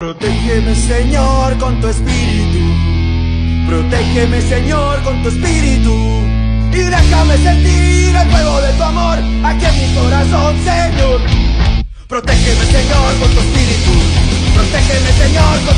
Protégeme, Señor, con tu espíritu. Protégeme, Señor, con tu espíritu. Y déjame sentir el fuego de tu amor aquí en mi corazón, Señor. Protégeme, Señor, con tu espíritu. Protégeme, Señor, con tu